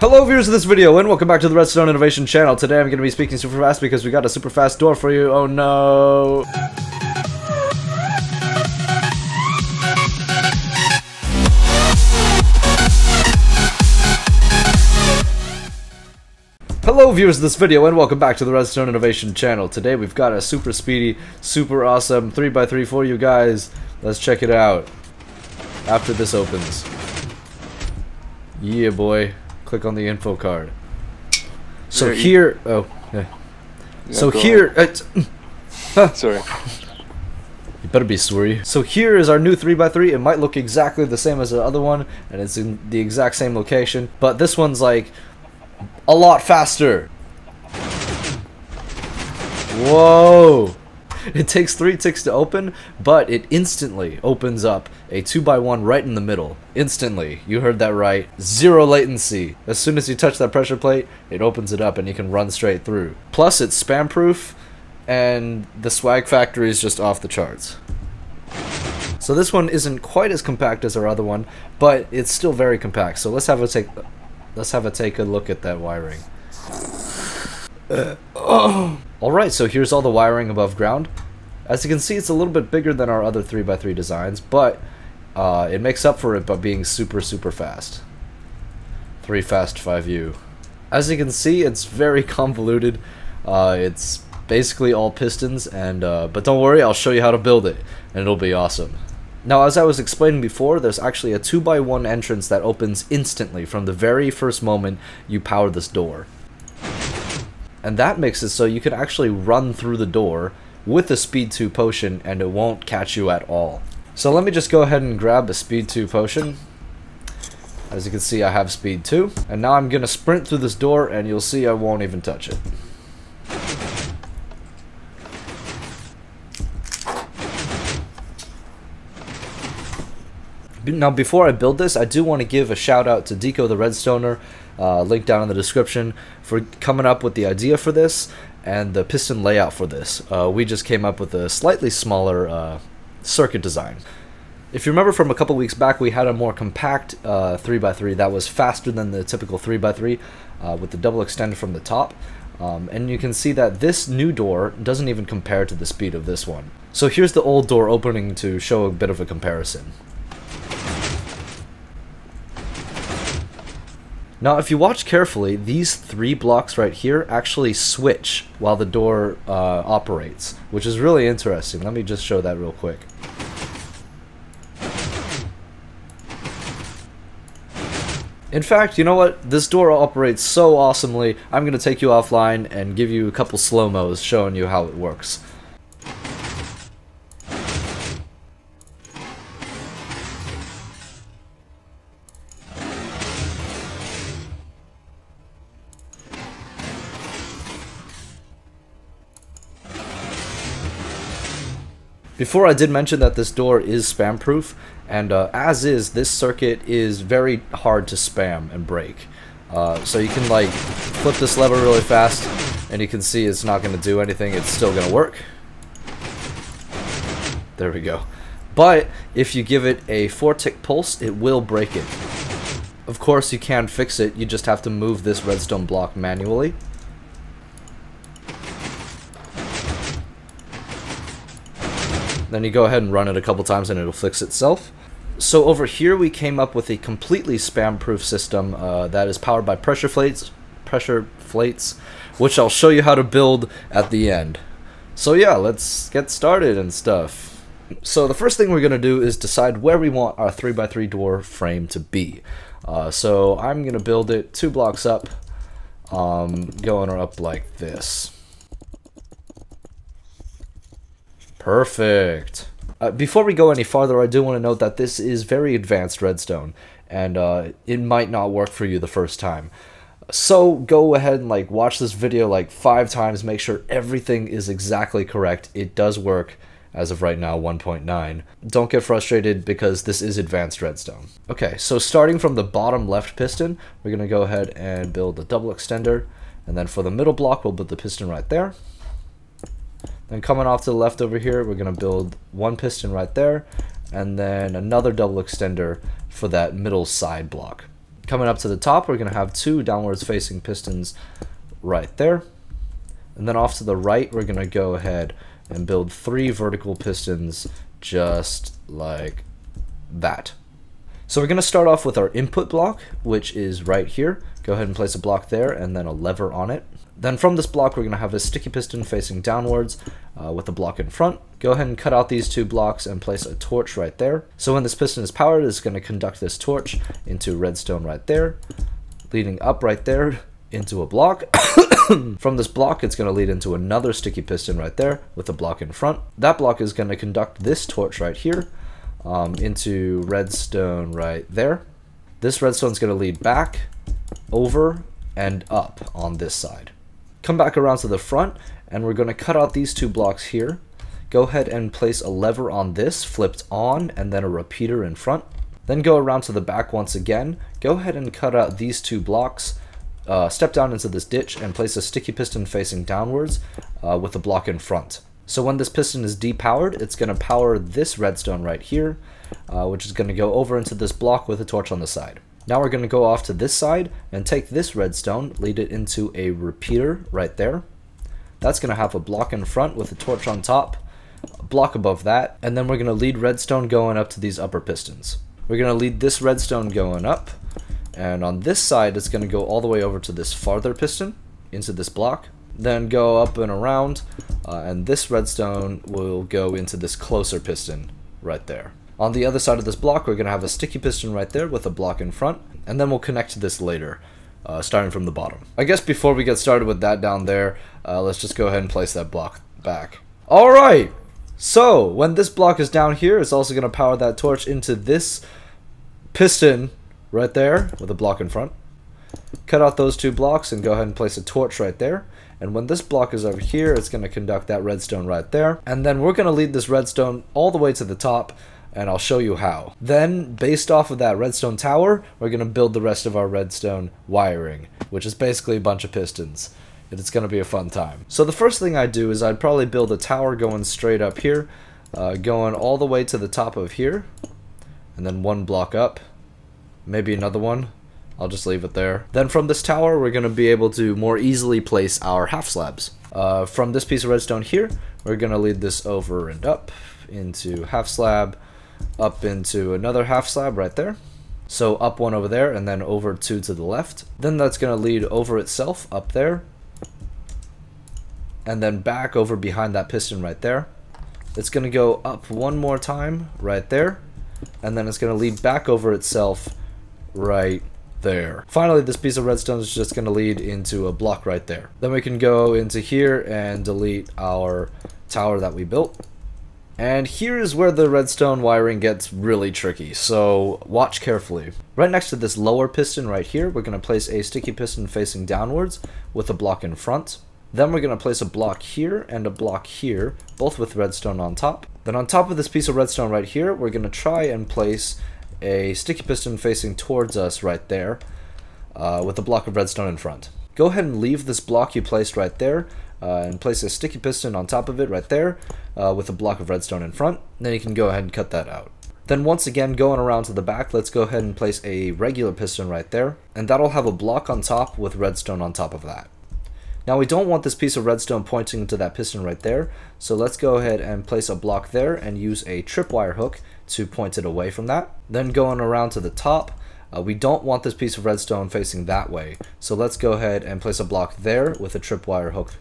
Hello viewers of this video and welcome back to the Redstone Innovation channel. Today I'm going to be speaking super fast because we got a super fast door for you. Oh no. Hello viewers of this video and welcome back to the Redstone Innovation channel. Today we've got a super speedy, super awesome 3x3 for you guys. Let's check it out after this opens. Yeah boy. Click on the info card. So There you- here, oh, yeah. Yeah, So here, uh, Sorry. You better be sorry. So here is our new 3x3. It might look exactly the same as the other one, and it's in the exact same location, but this one's like a lot faster. Whoa! It takes three ticks to open, but it instantly opens up a 2x1 right in the middle. Instantly. You heard that right. Zero latency. As soon as you touch that pressure plate, it opens it up and you can run straight through. Plus, it's spam proof, and the swag factory is just off the charts. So this one isn't quite as compact as our other one, but it's still very compact. So let's have a take let's have a take a look at that wiring. Alright, so here's all the wiring above ground. As you can see, it's a little bit bigger than our other 3x3 designs, but uh, it makes up for it by being super, super fast. 3 fast 5U. As you can see, it's very convoluted. Uh, it's basically all pistons, and uh, but don't worry, I'll show you how to build it, and it'll be awesome. Now, as I was explaining before, there's actually a 2x1 entrance that opens instantly from the very first moment you power this door. And that makes it so you can actually run through the door with a speed 2 potion and it won't catch you at all. So let me just go ahead and grab a speed 2 potion. As you can see I have speed 2. And now I'm going to sprint through this door and you'll see I won't even touch it. Now, before I build this, I do want to give a shout out to Dico the Redstoner, uh, link down in the description, for coming up with the idea for this and the piston layout for this. Uh, we just came up with a slightly smaller uh, circuit design. If you remember from a couple weeks back, we had a more compact uh, 3x3 that was faster than the typical 3x3 uh, with the double extender from the top. Um, and you can see that this new door doesn't even compare to the speed of this one. So here's the old door opening to show a bit of a comparison. Now, if you watch carefully, these three blocks right here actually switch while the door uh, operates, which is really interesting. Let me just show that real quick. In fact, you know what? This door operates so awesomely, I'm going to take you offline and give you a couple slow-mos showing you how it works. Before I did mention that this door is spam proof, and uh, as is, this circuit is very hard to spam and break. Uh, so you can like flip this lever really fast, and you can see it's not going to do anything, it's still going to work. There we go. But if you give it a 4 tick pulse, it will break it. Of course you can fix it, you just have to move this redstone block manually. Then you go ahead and run it a couple times and it'll fix itself. So over here we came up with a completely spam-proof system uh, that is powered by pressure plates, pressure plates, which I'll show you how to build at the end. So yeah, let's get started and stuff. So the first thing we're going to do is decide where we want our 3x3 door frame to be. Uh, so I'm going to build it two blocks up, um, going up like this. Perfect. Uh, before we go any farther, I do want to note that this is very advanced redstone, and uh, it might not work for you the first time. So go ahead and like watch this video like five times, make sure everything is exactly correct. It does work as of right now 1.9. Don't get frustrated because this is advanced redstone. Okay, so starting from the bottom left piston, we're gonna go ahead and build a double extender, and then for the middle block, we'll put the piston right there. Then coming off to the left over here, we're going to build one piston right there, and then another double extender for that middle side block. Coming up to the top, we're going to have two downwards facing pistons right there. And then off to the right, we're going to go ahead and build three vertical pistons just like that. So we're going to start off with our input block, which is right here. Go ahead and place a block there and then a lever on it. Then from this block, we're going to have a sticky piston facing downwards uh, with a block in front. Go ahead and cut out these two blocks and place a torch right there. So when this piston is powered, it's going to conduct this torch into redstone right there, leading up right there into a block. from this block, it's going to lead into another sticky piston right there with a block in front. That block is going to conduct this torch right here um, into redstone right there. This redstone is going to lead back, over, and up on this side. Come back around to the front, and we're going to cut out these two blocks here. Go ahead and place a lever on this, flipped on, and then a repeater in front. Then go around to the back once again. Go ahead and cut out these two blocks. Uh, step down into this ditch and place a sticky piston facing downwards uh, with a block in front. So when this piston is depowered, it's going to power this redstone right here, uh, which is going to go over into this block with a torch on the side. Now we're going to go off to this side and take this redstone, lead it into a repeater right there. That's going to have a block in front with a torch on top, a block above that, and then we're going to lead redstone going up to these upper pistons. We're going to lead this redstone going up, and on this side it's going to go all the way over to this farther piston, into this block, then go up and around, uh, and this redstone will go into this closer piston right there. On the other side of this block, we're going to have a sticky piston right there with a block in front, and then we'll connect to this later, uh, starting from the bottom. I guess before we get started with that down there, uh, let's just go ahead and place that block back. Alright! So, when this block is down here, it's also going to power that torch into this piston right there with a block in front. Cut out those two blocks and go ahead and place a torch right there. And when this block is over here, it's going to conduct that redstone right there. And then we're going to lead this redstone all the way to the top and I'll show you how. Then, based off of that redstone tower, we're going to build the rest of our redstone wiring, which is basically a bunch of pistons. It's going to be a fun time. So the first thing I do is I'd probably build a tower going straight up here, uh, going all the way to the top of here, and then one block up, maybe another one. I'll just leave it there. Then from this tower, we're going to be able to more easily place our half slabs. Uh, from this piece of redstone here, we're going to lead this over and up into half slab, up into another half slab right there. So up one over there and then over two to the left. Then that's going to lead over itself up there. And then back over behind that piston right there. It's going to go up one more time right there. And then it's going to lead back over itself right there. Finally, this piece of redstone is just going to lead into a block right there. Then we can go into here and delete our tower that we built. And here is where the redstone wiring gets really tricky, so watch carefully. Right next to this lower piston right here, we're going to place a sticky piston facing downwards with a block in front. Then we're going to place a block here and a block here, both with redstone on top. Then on top of this piece of redstone right here, we're going to try and place a sticky piston facing towards us right there uh, with a block of redstone in front. Go ahead and leave this block you placed right there uh, and place a sticky piston on top of it right there uh, with a block of redstone in front. Then you can go ahead and cut that out. Then once again, going around to the back, let's go ahead and place a regular piston right there, and that'll have a block on top with redstone on top of that. Now we don't want this piece of redstone pointing to that piston right there, so let's go ahead and place a block there and use a tripwire hook to point it away from that. Then going around to the top, uh, we don't want this piece of redstone facing that way, so let's go ahead and place a block there with a tripwire hook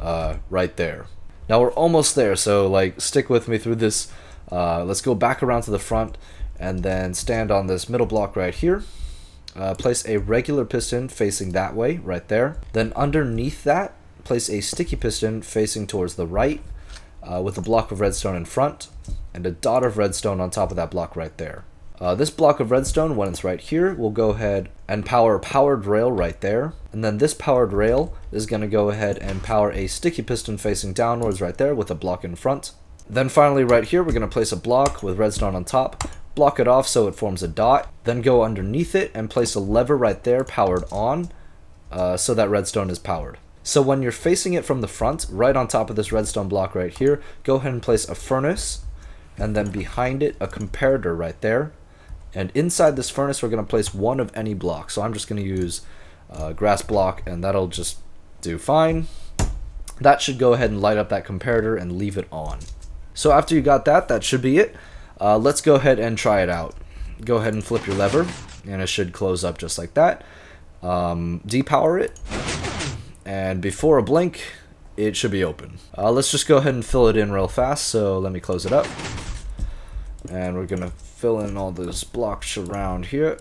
uh, right there. Now we're almost there, so like stick with me through this. Uh, let's go back around to the front and then stand on this middle block right here. Uh, place a regular piston facing that way, right there. Then underneath that, place a sticky piston facing towards the right uh, with a block of redstone in front and a dot of redstone on top of that block right there. Uh, this block of redstone, when it's right here, will go ahead and power a powered rail right there. And then this powered rail is going to go ahead and power a sticky piston facing downwards right there with a block in front. Then finally right here, we're going to place a block with redstone on top, block it off so it forms a dot, then go underneath it and place a lever right there powered on uh, so that redstone is powered. So when you're facing it from the front, right on top of this redstone block right here, go ahead and place a furnace, and then behind it a comparator right there, And inside this furnace, we're going to place one of any block. So I'm just going to use uh, grass block, and that'll just do fine. That should go ahead and light up that comparator and leave it on. So after you got that, that should be it. Uh, let's go ahead and try it out. Go ahead and flip your lever, and it should close up just like that. Um, depower it, and before a blink, it should be open. Uh, let's just go ahead and fill it in real fast, so let me close it up. And we're going to fill in all those blocks around here.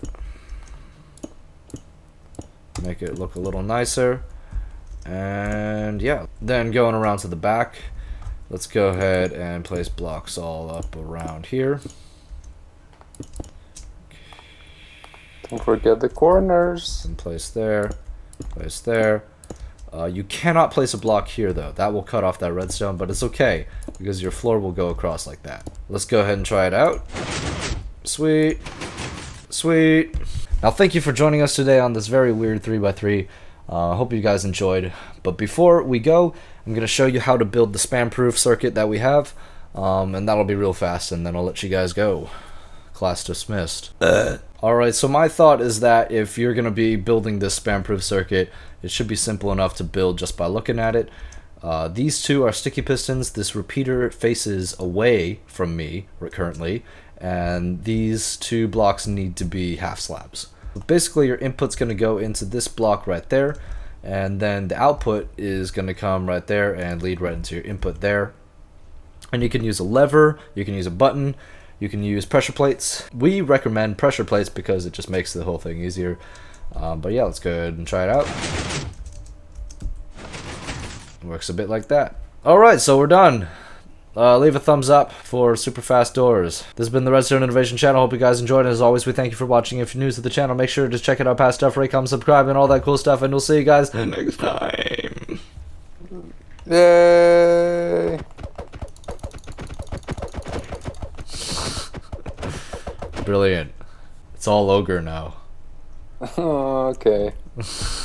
Make it look a little nicer. And yeah, then going around to the back, let's go ahead and place blocks all up around here. Don't forget the corners. And place there, place there. Uh, you cannot place a block here though. That will cut off that redstone, but it's okay because your floor will go across like that. Let's go ahead and try it out. Sweet. Sweet. Now thank you for joining us today on this very weird 3x3. I uh, hope you guys enjoyed. But before we go, I'm going to show you how to build the spam-proof circuit that we have. Um, and that'll be real fast, and then I'll let you guys go. Class dismissed. Uh. Alright, so my thought is that if you're going to be building this spam-proof circuit, it should be simple enough to build just by looking at it. Uh, these two are sticky pistons. This repeater faces away from me currently, and these two blocks need to be half slabs. Basically, your input's going to go into this block right there, and then the output is going to come right there and lead right into your input there. And you can use a lever, you can use a button, you can use pressure plates. We recommend pressure plates because it just makes the whole thing easier. Um, but yeah, let's go ahead and try it out. Works a bit like that. Alright, so we're done. Uh, leave a thumbs up for super fast doors. This has been the Redstone Innovation Channel. Hope you guys enjoyed. And as always, we thank you for watching. If you're new to the channel, make sure to check out our past stuff, rate, comment, subscribe, and all that cool stuff. And we'll see you guys next time. Yay! Brilliant. It's all ogre now. Oh, okay.